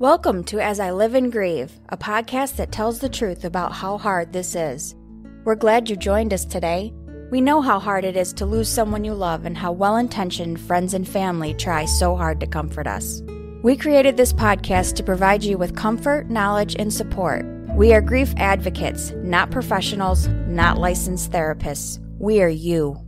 Welcome to As I Live and Grieve, a podcast that tells the truth about how hard this is. We're glad you joined us today. We know how hard it is to lose someone you love and how well intentioned friends and family try so hard to comfort us. We created this podcast to provide you with comfort, knowledge, and support. We are grief advocates, not professionals, not licensed therapists. We are you.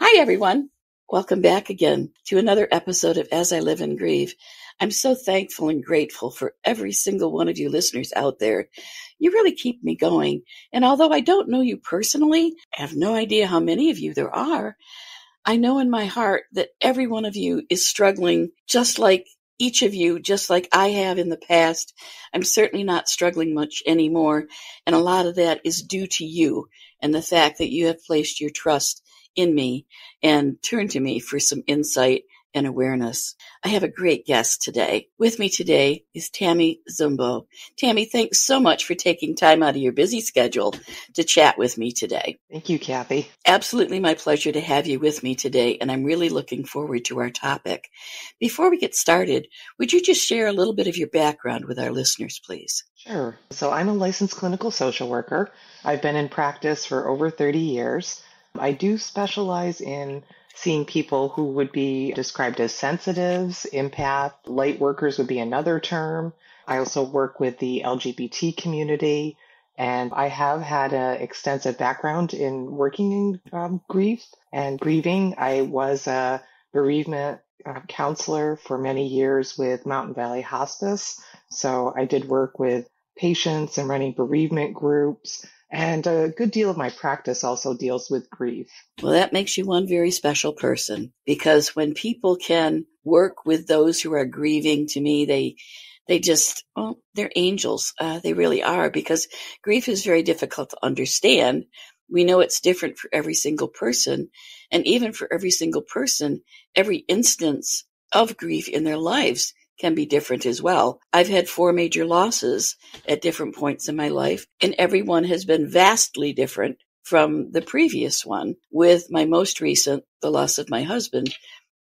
Hi, everyone. Welcome back again to another episode of As I Live and Grieve. I'm so thankful and grateful for every single one of you listeners out there. You really keep me going. And although I don't know you personally, I have no idea how many of you there are. I know in my heart that every one of you is struggling just like each of you, just like I have in the past. I'm certainly not struggling much anymore. And a lot of that is due to you and the fact that you have placed your trust in me and turn to me for some insight and awareness. I have a great guest today. With me today is Tammy Zumbo. Tammy, thanks so much for taking time out of your busy schedule to chat with me today. Thank you, Kathy. Absolutely my pleasure to have you with me today, and I'm really looking forward to our topic. Before we get started, would you just share a little bit of your background with our listeners, please? Sure. So I'm a licensed clinical social worker. I've been in practice for over 30 years. I do specialize in seeing people who would be described as sensitives, empath, light workers would be another term. I also work with the LGBT community, and I have had an extensive background in working in um, grief and grieving. I was a bereavement uh, counselor for many years with Mountain Valley Hospice, so I did work with patients and running bereavement groups and a good deal of my practice also deals with grief. Well, that makes you one very special person because when people can work with those who are grieving, to me, they they just well, they're angels. Uh, they really are because grief is very difficult to understand. We know it's different for every single person, and even for every single person, every instance of grief in their lives can be different as well. I've had four major losses at different points in my life, and every one has been vastly different from the previous one, with my most recent, the loss of my husband,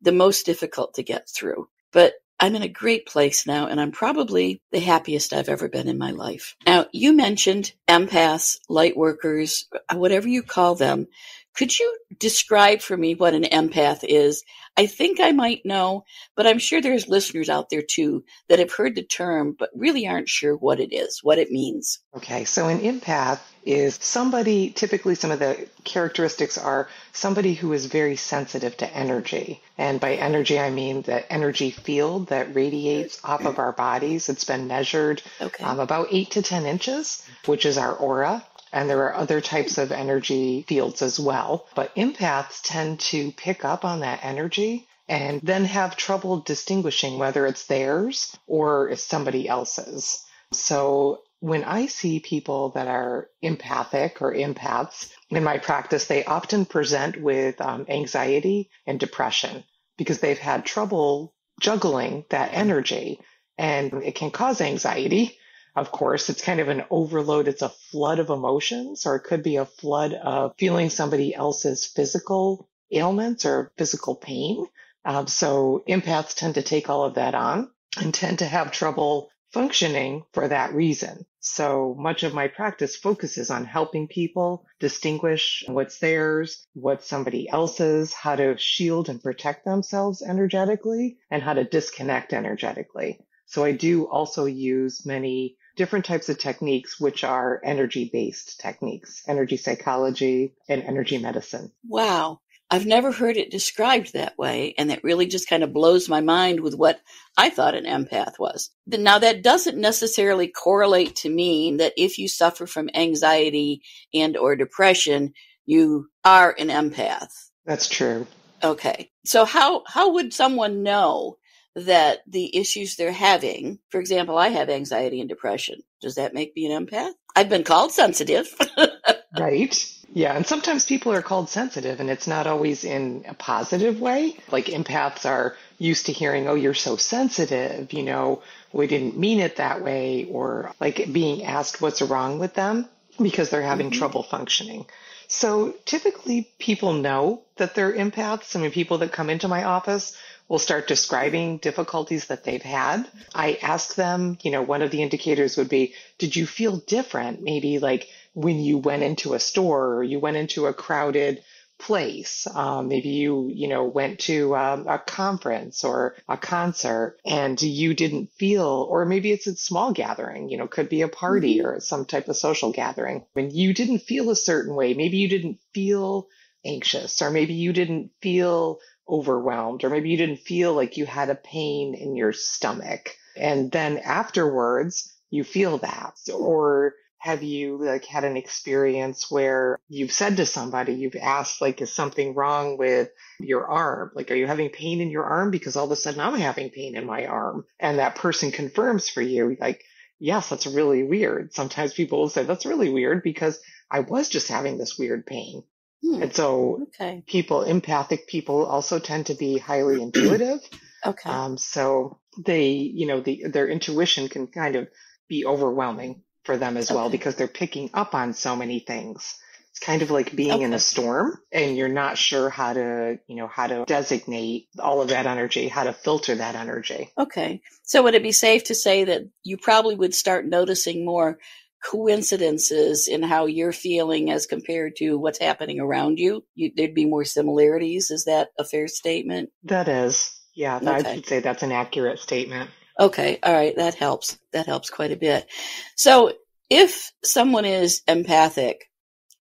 the most difficult to get through. But I'm in a great place now, and I'm probably the happiest I've ever been in my life. Now, you mentioned empaths, light workers, whatever you call them. Could you describe for me what an empath is? I think I might know, but I'm sure there's listeners out there too that have heard the term but really aren't sure what it is, what it means. Okay, so an empath is somebody, typically some of the characteristics are somebody who is very sensitive to energy. And by energy, I mean the energy field that radiates off of our bodies. It's been measured okay. um, about eight to 10 inches, which is our aura. And there are other types of energy fields as well. But empaths tend to pick up on that energy and then have trouble distinguishing whether it's theirs or it's somebody else's. So when I see people that are empathic or empaths in my practice, they often present with um, anxiety and depression because they've had trouble juggling that energy and it can cause anxiety of course, it's kind of an overload. It's a flood of emotions, or it could be a flood of feeling somebody else's physical ailments or physical pain. Um, so empaths tend to take all of that on and tend to have trouble functioning for that reason. So much of my practice focuses on helping people distinguish what's theirs, what's somebody else's, how to shield and protect themselves energetically, and how to disconnect energetically. So I do also use many different types of techniques, which are energy based techniques, energy psychology and energy medicine. Wow. I've never heard it described that way. And that really just kind of blows my mind with what I thought an empath was. Now, that doesn't necessarily correlate to mean that if you suffer from anxiety and or depression, you are an empath. That's true. Okay. So how, how would someone know that the issues they're having, for example, I have anxiety and depression. Does that make me an empath? I've been called sensitive. right. Yeah, and sometimes people are called sensitive, and it's not always in a positive way. Like empaths are used to hearing, oh, you're so sensitive, you know, we didn't mean it that way, or like being asked what's wrong with them because they're having mm-hmm. trouble functioning. So typically people know that they're empaths. I mean, people that come into my office will start describing difficulties that they've had. I ask them, you know, one of the indicators would be, did you feel different? Maybe like when you went into a store or you went into a crowded place. Um, maybe you, you know, went to um, a conference or a concert and you didn't feel, or maybe it's a small gathering, you know, could be a party mm-hmm. or some type of social gathering. When you didn't feel a certain way, maybe you didn't feel anxious, or maybe you didn't feel overwhelmed, or maybe you didn't feel like you had a pain in your stomach. And then afterwards, you feel that, or have you like had an experience where you've said to somebody, you've asked like, is something wrong with your arm? Like, are you having pain in your arm? Because all of a sudden I'm having pain in my arm. And that person confirms for you, like, yes, that's really weird. Sometimes people will say that's really weird because I was just having this weird pain. Hmm. And so okay. people, empathic people also tend to be highly intuitive. okay. Um, so they, you know, the, their intuition can kind of be overwhelming for them as okay. well because they're picking up on so many things. It's kind of like being okay. in a storm and you're not sure how to, you know, how to designate all of that energy, how to filter that energy. Okay. So would it be safe to say that you probably would start noticing more coincidences in how you're feeling as compared to what's happening around you? you there'd be more similarities. Is that a fair statement? That is. Yeah, okay. I should say that's an accurate statement. Okay, all right, that helps. That helps quite a bit. So, if someone is empathic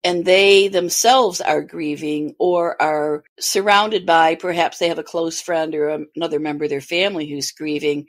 and they themselves are grieving or are surrounded by perhaps they have a close friend or another member of their family who's grieving,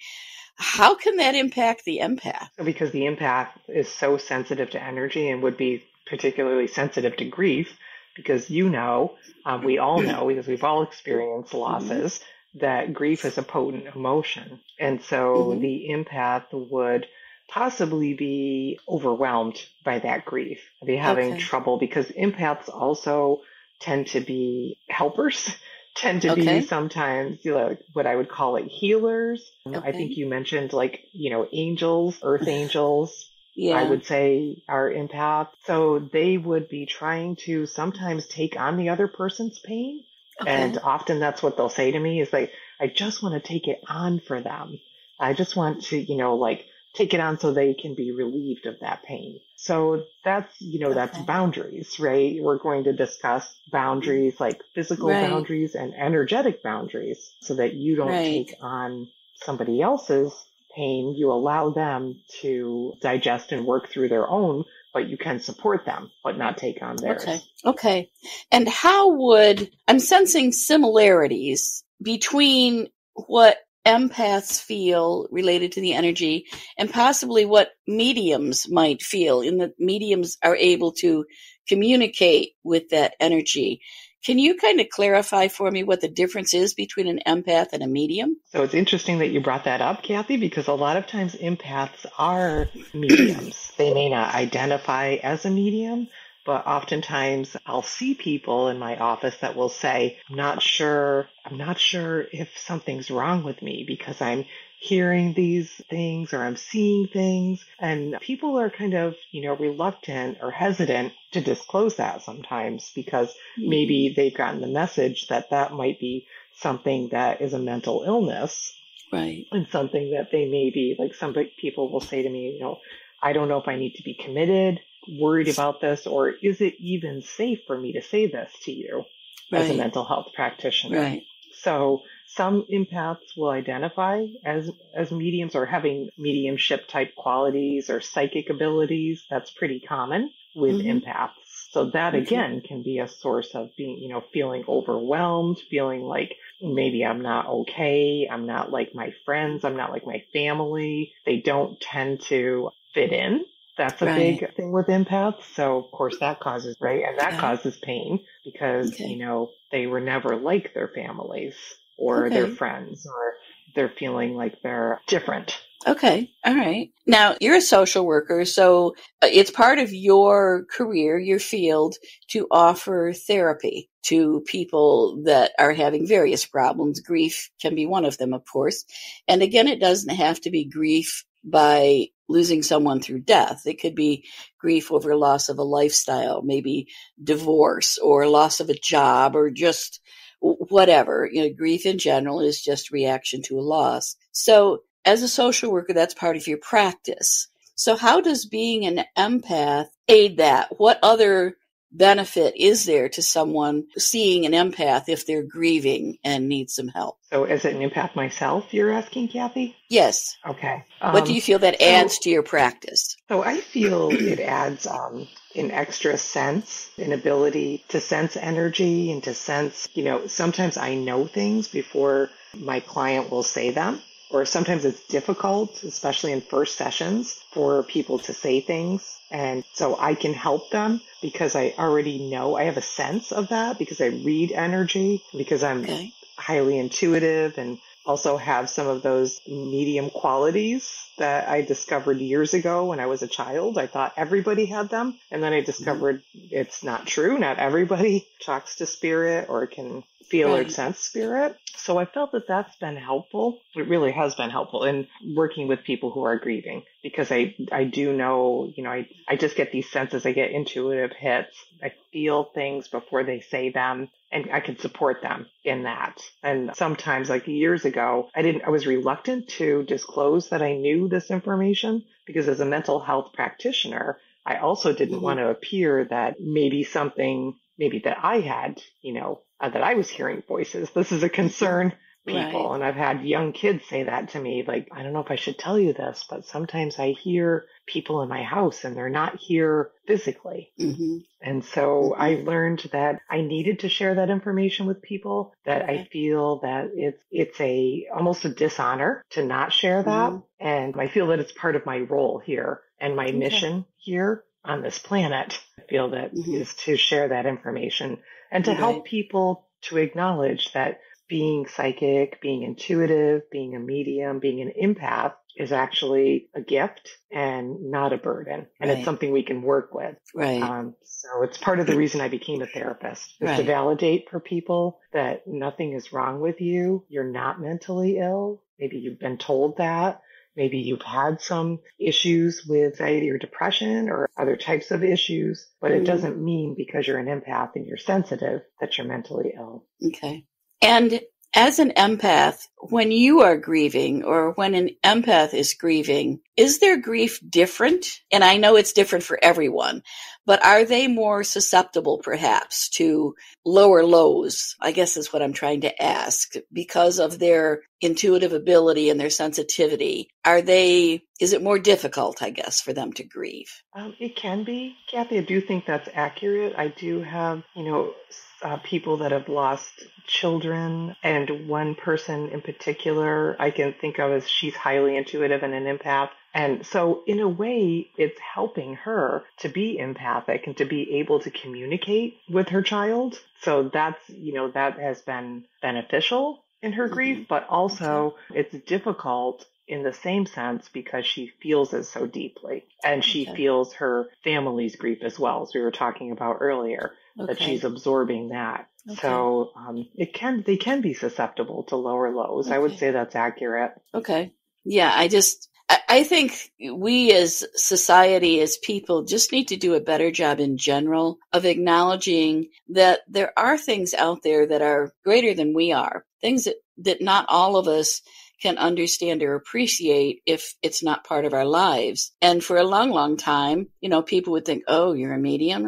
how can that impact the empath? Because the empath is so sensitive to energy and would be particularly sensitive to grief because you know, um, we all know because we've all experienced losses. Mm-hmm that grief is a potent emotion. And so mm-hmm. the empath would possibly be overwhelmed by that grief, be having okay. trouble because empaths also tend to be helpers, tend to okay. be sometimes you know, what I would call it healers. Okay. I think you mentioned like, you know, angels, earth angels. Yeah. I would say are empaths. So they would be trying to sometimes take on the other person's pain Okay. And often that's what they'll say to me is like, I just want to take it on for them. I just want to, you know, like take it on so they can be relieved of that pain. So that's, you know, okay. that's boundaries, right? We're going to discuss boundaries like physical right. boundaries and energetic boundaries so that you don't right. take on somebody else's pain. You allow them to digest and work through their own but you can support them, but not take on theirs. Okay. Okay. And how would I'm sensing similarities between what empaths feel related to the energy and possibly what mediums might feel in that mediums are able to communicate with that energy can you kind of clarify for me what the difference is between an empath and a medium? So it's interesting that you brought that up, Kathy, because a lot of times empaths are mediums. they may not identify as a medium, but oftentimes I'll see people in my office that will say, I'm not sure, I'm not sure if something's wrong with me because I'm hearing these things or I'm seeing things. And people are kind of, you know, reluctant or hesitant to disclose that sometimes because maybe mm-hmm. they've gotten the message that that might be something that is a mental illness. Right. And something that they may be, like some people will say to me, you know, I don't know if I need to be committed, worried about this, or is it even safe for me to say this to you right. as a mental health practitioner? Right. So some empaths will identify as as mediums or having mediumship type qualities or psychic abilities. That's pretty common with mm-hmm. empaths. So that again can be a source of being, you know, feeling overwhelmed, feeling like maybe I'm not okay. I'm not like my friends. I'm not like my family. They don't tend to fit in. That's a right. big thing with empaths. So of course that causes, right? And that yeah. causes pain because, okay. you know, they were never like their families or okay. their friends or they're feeling like they're different. Okay. All right. Now, you're a social worker, so uh, it's part of your career, your field, to offer therapy to people that are having various problems. Grief can be one of them, of course. And again, it doesn't have to be grief by losing someone through death. It could be grief over loss of a lifestyle, maybe divorce or loss of a job or just whatever. You know, grief in general is just reaction to a loss. So as a social worker, that's part of your practice. So how does being an empath aid that? What other benefit is there to someone seeing an empath if they're grieving and need some help? So, as an empath myself, you're asking, Kathy? Yes. Okay. Um, what do you feel that adds so, to your practice? So, I feel it adds um, an extra sense, an ability to sense energy and to sense, you know, sometimes I know things before my client will say them or sometimes it's difficult, especially in first sessions, for people to say things. And so I can help them because I already know I have a sense of that because I read energy, because I'm okay. highly intuitive and also have some of those medium qualities that I discovered years ago when I was a child. I thought everybody had them. And then I discovered mm-hmm. it's not true. Not everybody talks to spirit or can feel right. or sense spirit. So I felt that that's been helpful. It really has been helpful in working with people who are grieving because I, I do know, you know, I, I just get these senses. I get intuitive hits. I feel things before they say them and I can support them in that. And sometimes like years ago, I didn't, I was reluctant to disclose that I knew this information because as a mental health practitioner, I also didn't mm-hmm. want to appear that maybe something, maybe that I had, you know, uh, that I was hearing voices. This is a concern people. Right. And I've had young kids say that to me, like, I don't know if I should tell you this, but sometimes I hear people in my house and they're not here physically. Mm-hmm. And so mm-hmm. I learned that I needed to share that information with people that okay. I feel that it's, it's a almost a dishonor to not share that. Mm-hmm. And I feel that it's part of my role here and my okay. mission here on this planet. I feel that mm-hmm. is to share that information and to help people to acknowledge that being psychic, being intuitive, being a medium, being an empath is actually a gift and not a burden. And right. it's something we can work with. Right. Um, so it's part of the reason I became a therapist is right. to validate for people that nothing is wrong with you. You're not mentally ill. Maybe you've been told that. Maybe you've had some issues with anxiety or depression or other types of issues, but mm-hmm. it doesn't mean because you're an empath and you're sensitive that you're mentally ill. Okay. And as an empath, when you are grieving or when an empath is grieving, is their grief different? And I know it's different for everyone, but are they more susceptible perhaps to lower lows? I guess is what I'm trying to ask because of their intuitive ability and their sensitivity. Are they, is it more difficult, I guess, for them to grieve? Um, it can be, Kathy. I do think that's accurate. I do have, you know, uh, people that have lost children, and one person in particular I can think of as she's highly intuitive and an empath. And so, in a way, it's helping her to be empathic and to be able to communicate with her child. So, that's, you know, that has been beneficial in her grief, mm-hmm. but also it's difficult in the same sense because she feels it so deeply and she okay. feels her family's grief as well, as we were talking about earlier okay. that she's absorbing that. Okay. So um, it can they can be susceptible to lower lows. Okay. I would say that's accurate. Okay. Yeah, I just I think we as society, as people, just need to do a better job in general of acknowledging that there are things out there that are greater than we are, things that, that not all of us can understand or appreciate if it's not part of our lives. And for a long, long time, you know, people would think, oh, you're a medium.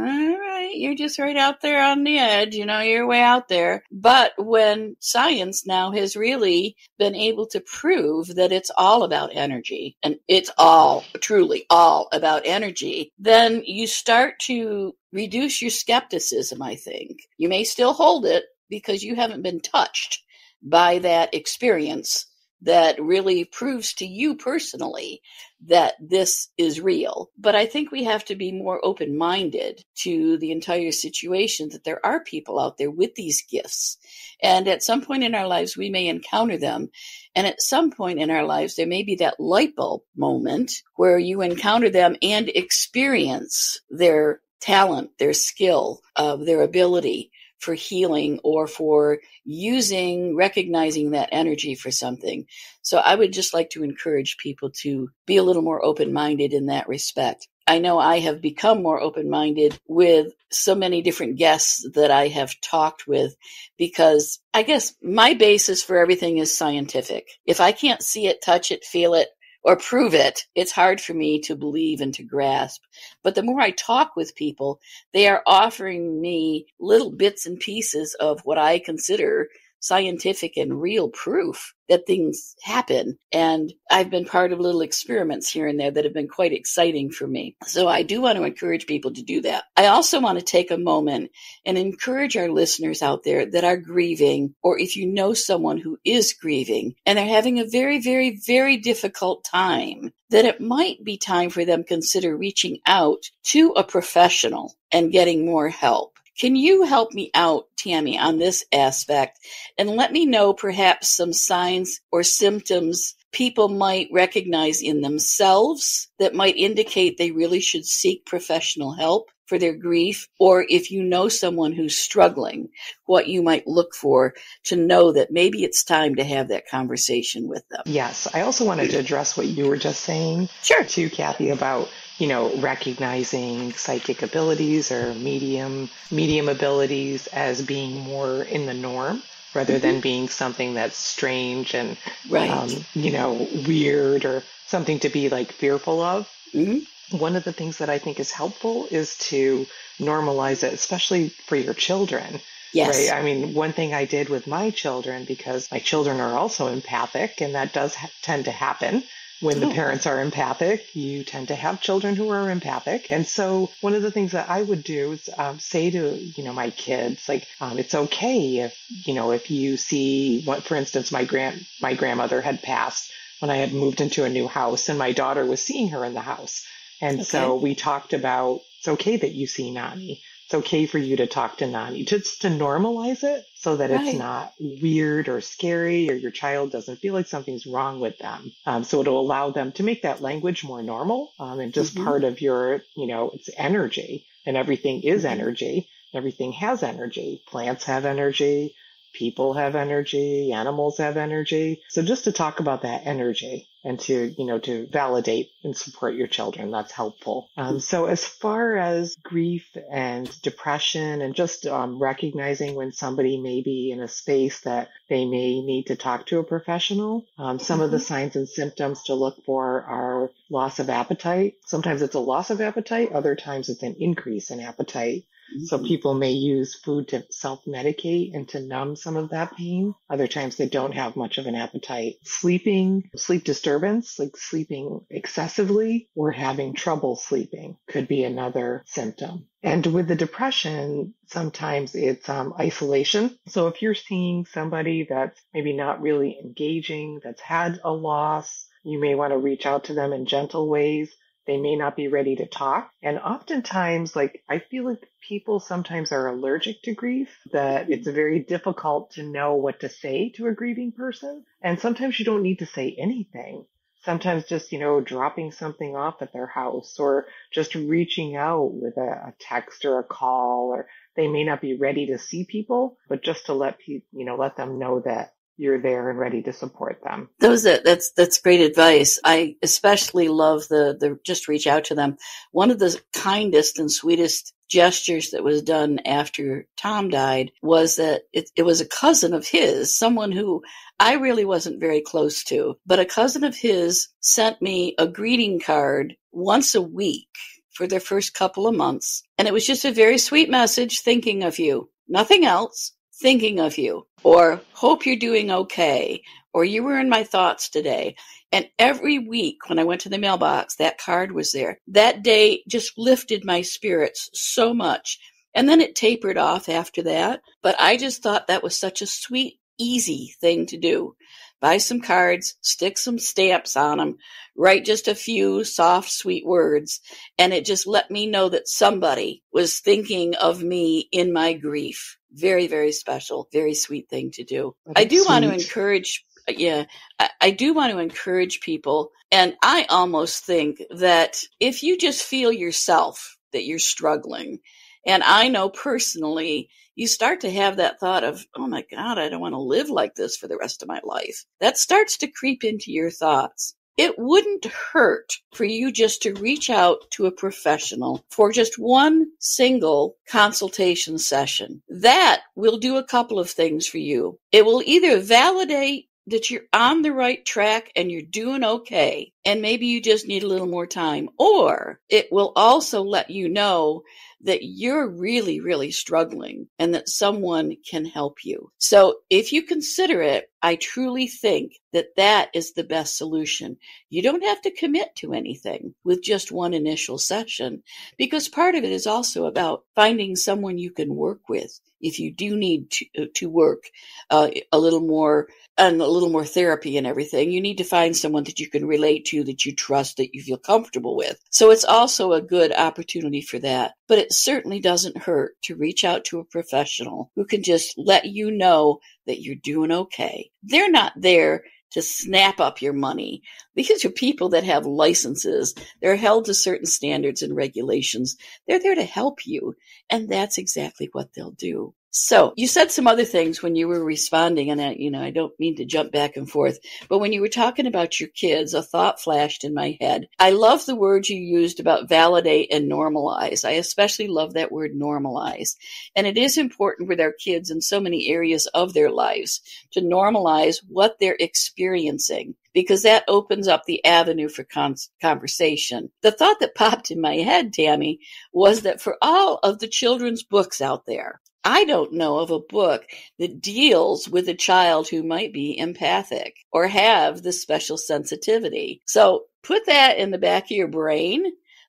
You're just right out there on the edge. You know, you're way out there. But when science now has really been able to prove that it's all about energy and it's all truly all about energy, then you start to reduce your skepticism, I think. You may still hold it because you haven't been touched by that experience that really proves to you personally that this is real. But I think we have to be more open minded to the entire situation that there are people out there with these gifts. And at some point in our lives, we may encounter them. And at some point in our lives, there may be that light bulb moment where you encounter them and experience their talent, their skill, uh, their ability for healing or for using, recognizing that energy for something. So I would just like to encourage people to be a little more open minded in that respect. I know I have become more open minded with so many different guests that I have talked with because I guess my basis for everything is scientific. If I can't see it, touch it, feel it, or prove it, it's hard for me to believe and to grasp. But the more I talk with people, they are offering me little bits and pieces of what I consider scientific and real proof that things happen. And I've been part of little experiments here and there that have been quite exciting for me. So I do want to encourage people to do that. I also want to take a moment and encourage our listeners out there that are grieving, or if you know someone who is grieving and they're having a very, very, very difficult time, that it might be time for them to consider reaching out to a professional and getting more help. Can you help me out, Tammy, on this aspect? And let me know perhaps some signs or symptoms people might recognize in themselves that might indicate they really should seek professional help for their grief, or if you know someone who's struggling, what you might look for to know that maybe it's time to have that conversation with them. Yes, I also wanted to address what you were just saying, sure, too, Kathy, about you know, recognizing psychic abilities or medium medium abilities as being more in the norm rather mm-hmm. than being something that's strange and right. um, you know weird or something to be like fearful of. Mm-hmm. One of the things that I think is helpful is to normalize it, especially for your children. Yes. Right. I mean, one thing I did with my children, because my children are also empathic, and that does ha- tend to happen when the parents are empathic, you tend to have children who are empathic. And so one of the things that I would do is um, say to, you know, my kids, like, um, it's okay if, you know, if you see what, for instance, my grand, my grandmother had passed when I had moved into a new house and my daughter was seeing her in the house. And okay. so we talked about, it's okay that you see Nani it's okay for you to talk to Nani, just to normalize it so that right. it's not weird or scary or your child doesn't feel like something's wrong with them. Um, so it'll allow them to make that language more normal um, and just mm-hmm. part of your, you know, it's energy and everything is mm-hmm. energy. Everything has energy. Plants have energy. People have energy. Animals have energy. So just to talk about that energy and to, you know, to validate and support your children. That's helpful. Um, so as far as grief and depression and just um, recognizing when somebody may be in a space that they may need to talk to a professional, um, some mm-hmm. of the mm-hmm. signs and symptoms to look for are loss of appetite. Sometimes it's a loss of appetite. Other times it's an increase in appetite. So mm-hmm. people may use food to self-medicate and to numb some of that pain. Other times they don't have much of an appetite. Sleeping, sleep disturbance, like sleeping excessively or having trouble sleeping could be another symptom. And with the depression, sometimes it's um, isolation. So if you're seeing somebody that's maybe not really engaging, that's had a loss, you may want to reach out to them in gentle ways they may not be ready to talk. And oftentimes, like, I feel like people sometimes are allergic to grief, that it's very difficult to know what to say to a grieving person. And sometimes you don't need to say anything. Sometimes just, you know, dropping something off at their house or just reaching out with a, a text or a call or they may not be ready to see people, but just to let people, you know, let them know that you're there and ready to support them. Those that's that's great advice. I especially love the the just reach out to them. One of the kindest and sweetest gestures that was done after Tom died was that it, it was a cousin of his, someone who I really wasn't very close to, but a cousin of his sent me a greeting card once a week for their first couple of months. And it was just a very sweet message thinking of you. Nothing else thinking of you, or hope you're doing okay, or you were in my thoughts today. And every week when I went to the mailbox, that card was there. That day just lifted my spirits so much. And then it tapered off after that. But I just thought that was such a sweet, easy thing to do. Buy some cards, stick some stamps on them, write just a few soft, sweet words. And it just let me know that somebody was thinking of me in my grief very, very special, very sweet thing to do. I do sweet. want to encourage, yeah, I, I do want to encourage people. And I almost think that if you just feel yourself that you're struggling, and I know personally, you start to have that thought of, oh my God, I don't want to live like this for the rest of my life. That starts to creep into your thoughts. It wouldn't hurt for you just to reach out to a professional for just one single consultation session. That will do a couple of things for you. It will either validate that you're on the right track and you're doing okay, and maybe you just need a little more time, or it will also let you know that you're really, really struggling and that someone can help you. So if you consider it, I truly think that that is the best solution. You don't have to commit to anything with just one initial session because part of it is also about finding someone you can work with if you do need to, uh, to work uh, a little more and a little more therapy and everything, you need to find someone that you can relate to, that you trust, that you feel comfortable with. So it's also a good opportunity for that. But it certainly doesn't hurt to reach out to a professional who can just let you know that you're doing okay. They're not there to snap up your money. These are people that have licenses. They're held to certain standards and regulations. They're there to help you. And that's exactly what they'll do. So you said some other things when you were responding, and I, you know, I don't mean to jump back and forth, but when you were talking about your kids, a thought flashed in my head. I love the words you used about validate and normalize. I especially love that word normalize. And it is important with our kids in so many areas of their lives to normalize what they're experiencing because that opens up the avenue for con- conversation. The thought that popped in my head, Tammy, was that for all of the children's books out there, I don't know of a book that deals with a child who might be empathic or have the special sensitivity. So put that in the back of your brain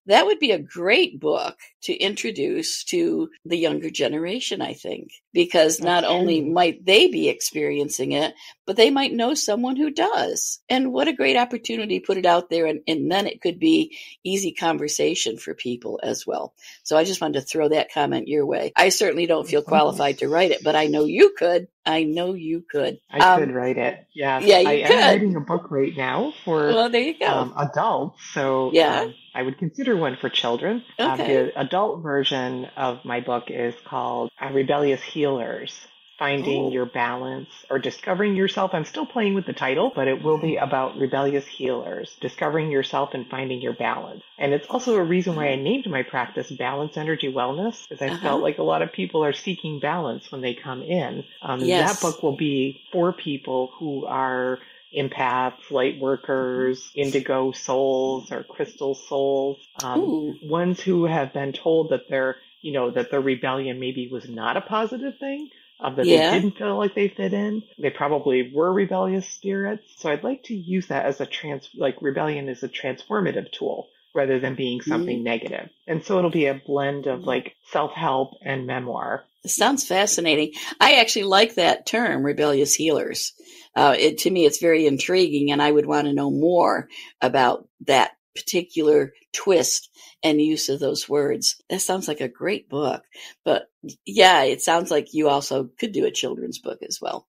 that would be a great book to introduce to the younger generation, I think, because not okay. only might they be experiencing it, but they might know someone who does. And what a great opportunity to put it out there. And, and then it could be easy conversation for people as well. So I just wanted to throw that comment your way. I certainly don't feel qualified to write it, but I know you could. I know you could. I um, could write it. Yeah. Yeah, I could. am writing a book right now for well, there you go. Um, adults. So yeah. Um, I would consider one for children. Um, okay. the adult version of my book is called uh, Rebellious Healers finding Ooh. your balance or discovering yourself. I'm still playing with the title, but it will be about rebellious healers, discovering yourself and finding your balance. And it's also a reason why I named my practice Balance Energy Wellness, because I uh-huh. felt like a lot of people are seeking balance when they come in. Um, yes. That book will be for people who are empaths, light workers, indigo souls, or crystal souls, um, ones who have been told that their, you know, that their rebellion maybe was not a positive thing, um, that yeah. they didn't feel like they fit in. They probably were rebellious spirits. So I'd like to use that as a trans, like rebellion is a transformative tool rather than being something mm-hmm. negative. And so it'll be a blend of like self-help and memoir. It sounds fascinating. I actually like that term, rebellious healers. Uh, it, to me, it's very intriguing, and I would want to know more about that particular twist and use of those words. That sounds like a great book. But yeah, it sounds like you also could do a children's book as well.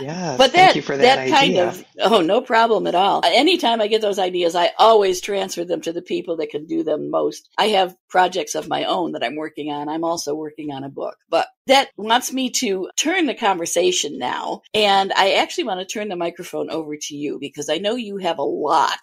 Yeah, but that, that, that kind of oh no problem at all. Anytime I get those ideas, I always transfer them to the people that can do them most. I have projects of my own that I'm working on. I'm also working on a book, but that wants me to turn the conversation now. And I actually want to turn the microphone over to you because I know you have a lot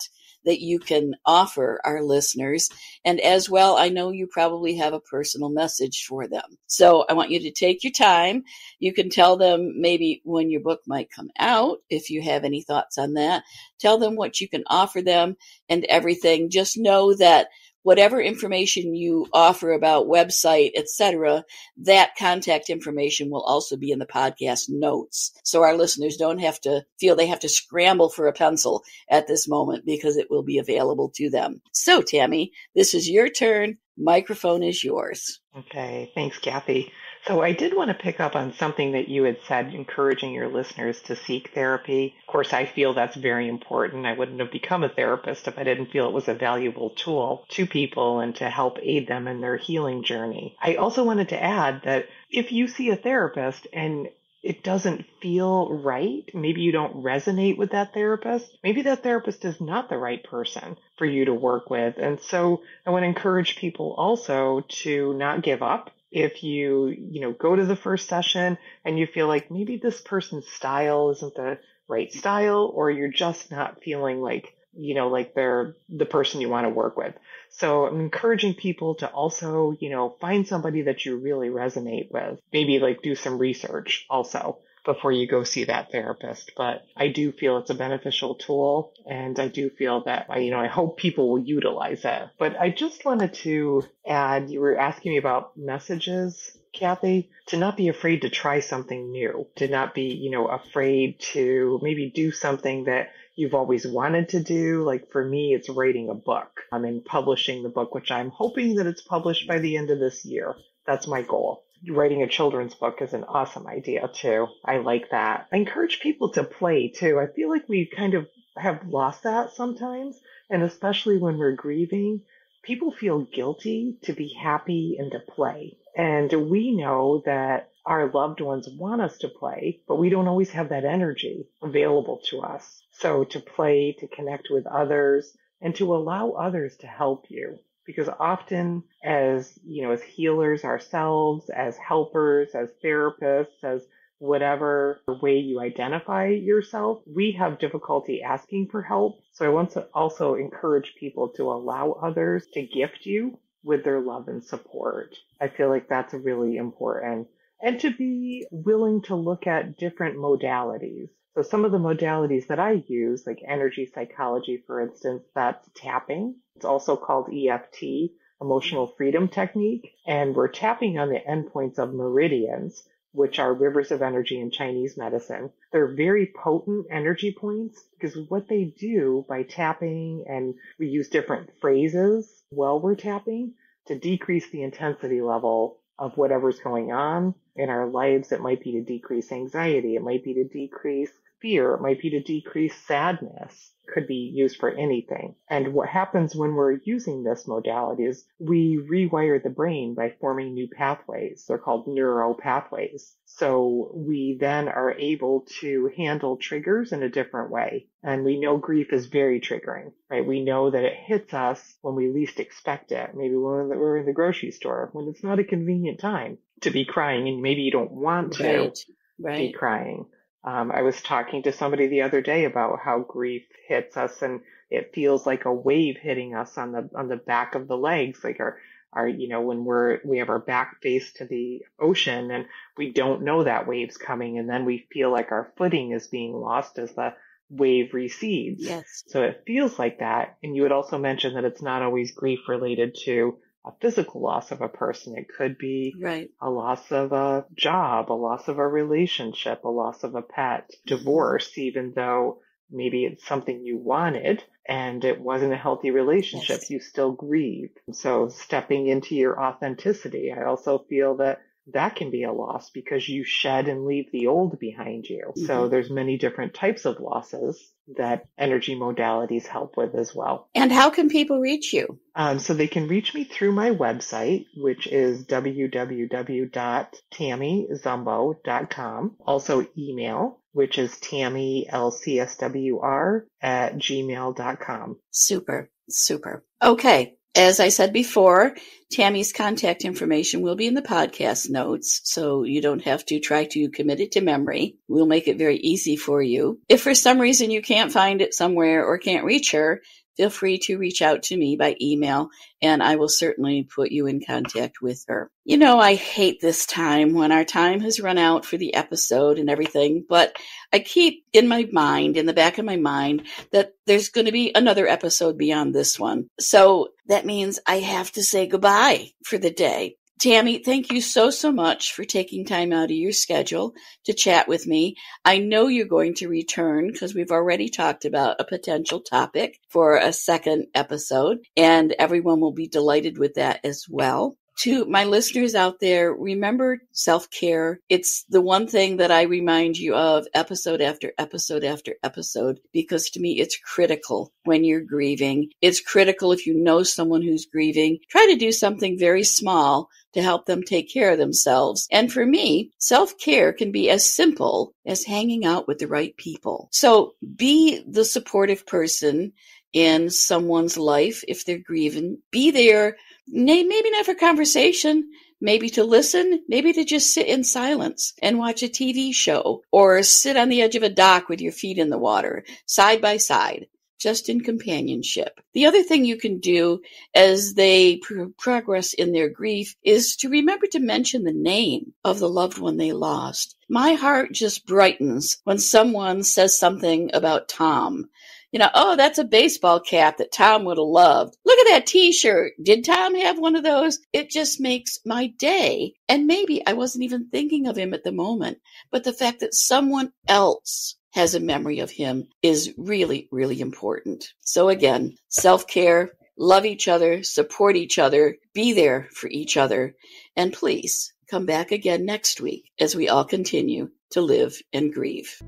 that you can offer our listeners. And as well, I know you probably have a personal message for them. So I want you to take your time. You can tell them maybe when your book might come out, if you have any thoughts on that. Tell them what you can offer them and everything. Just know that whatever information you offer about website, etc., that contact information will also be in the podcast notes. So our listeners don't have to feel they have to scramble for a pencil at this moment because it will be available to them. So Tammy, this is your turn. Microphone is yours. Okay. Thanks, Kathy. So I did want to pick up on something that you had said, encouraging your listeners to seek therapy. Of course, I feel that's very important. I wouldn't have become a therapist if I didn't feel it was a valuable tool to people and to help aid them in their healing journey. I also wanted to add that if you see a therapist and it doesn't feel right. Maybe you don't resonate with that therapist. Maybe that therapist is not the right person for you to work with. And so I want to encourage people also to not give up if you, you know, go to the first session and you feel like maybe this person's style isn't the right style or you're just not feeling like, you know, like they're the person you want to work with. So I'm encouraging people to also, you know, find somebody that you really resonate with. Maybe like do some research also before you go see that therapist. But I do feel it's a beneficial tool and I do feel that, I, you know, I hope people will utilize it. But I just wanted to add, you were asking me about messages. Kathy, to not be afraid to try something new, to not be, you know, afraid to maybe do something that you've always wanted to do. Like for me, it's writing a book. I'm in publishing the book, which I'm hoping that it's published by the end of this year. That's my goal writing a children's book is an awesome idea too. I like that. I encourage people to play too. I feel like we kind of have lost that sometimes, and especially when we're grieving, people feel guilty to be happy and to play. And we know that our loved ones want us to play, but we don't always have that energy available to us. So to play, to connect with others, and to allow others to help you because often as you know as healers ourselves as helpers as therapists as whatever way you identify yourself we have difficulty asking for help so i want to also encourage people to allow others to gift you with their love and support i feel like that's really important and to be willing to look at different modalities so some of the modalities that I use, like energy psychology, for instance, that's tapping. It's also called EFT, emotional freedom technique. And we're tapping on the endpoints of meridians, which are rivers of energy in Chinese medicine. They're very potent energy points because what they do by tapping and we use different phrases while we're tapping to decrease the intensity level of whatever's going on in our lives. It might be to decrease anxiety. It might be to decrease fear. It might be to decrease sadness. Could be used for anything. And what happens when we're using this modality is we rewire the brain by forming new pathways. They're called neural pathways. So we then are able to handle triggers in a different way. And we know grief is very triggering, right? We know that it hits us when we least expect it. Maybe when we're in the grocery store, when it's not a convenient time to be crying and maybe you don't want to right, right. be crying. Um, I was talking to somebody the other day about how grief hits us and it feels like a wave hitting us on the on the back of the legs, like our our you know when we're we have our back face to the ocean and we don't know that wave's coming and then we feel like our footing is being lost as the wave recedes. Yes. So it feels like that. And you would also mention that it's not always grief related to a physical loss of a person. It could be right. a loss of a job, a loss of a relationship, a loss of a pet, divorce, even though maybe it's something you wanted and it wasn't a healthy relationship. Yes. You still grieve. So stepping into your authenticity. I also feel that that can be a loss because you shed and leave the old behind you. Mm-hmm. So there's many different types of losses that energy modalities help with as well. And how can people reach you? Um, so they can reach me through my website, which is www.tammyzumbo.com. Also email, which is tammylcswr at gmail.com. Super, super. Okay. As I said before, Tammy's contact information will be in the podcast notes, so you don't have to try to commit it to memory. We'll make it very easy for you. If for some reason you can't find it somewhere or can't reach her, feel free to reach out to me by email and I will certainly put you in contact with her. You know, I hate this time when our time has run out for the episode and everything, but I keep in my mind, in the back of my mind, that there's going to be another episode beyond this one. So that means I have to say goodbye for the day. Tammy, thank you so, so much for taking time out of your schedule to chat with me. I know you're going to return because we've already talked about a potential topic for a second episode, and everyone will be delighted with that as well to my listeners out there, remember self care. It's the one thing that I remind you of episode after episode after episode, because to me, it's critical when you're grieving. It's critical if you know someone who's grieving. Try to do something very small to help them take care of themselves. And for me, self care can be as simple as hanging out with the right people. So be the supportive person in someone's life if they're grieving. Be there maybe not for conversation, maybe to listen, maybe to just sit in silence and watch a TV show or sit on the edge of a dock with your feet in the water, side by side just in companionship. The other thing you can do as they pr- progress in their grief is to remember to mention the name of the loved one they lost. My heart just brightens when someone says something about Tom. You know, oh, that's a baseball cap that Tom would have loved. Look at that t shirt. Did Tom have one of those? It just makes my day. And maybe I wasn't even thinking of him at the moment, but the fact that someone else has a memory of him is really, really important. So again, self care, love each other, support each other, be there for each other, and please come back again next week as we all continue to live and grieve.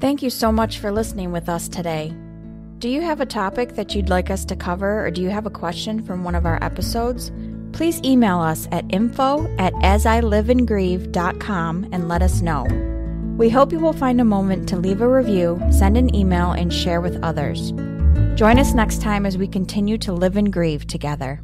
Thank you so much for listening with us today. Do you have a topic that you'd like us to cover, or do you have a question from one of our episodes? Please email us at info at asiliveandgrieve.com and let us know. We hope you will find a moment to leave a review, send an email, and share with others. Join us next time as we continue to live and grieve together.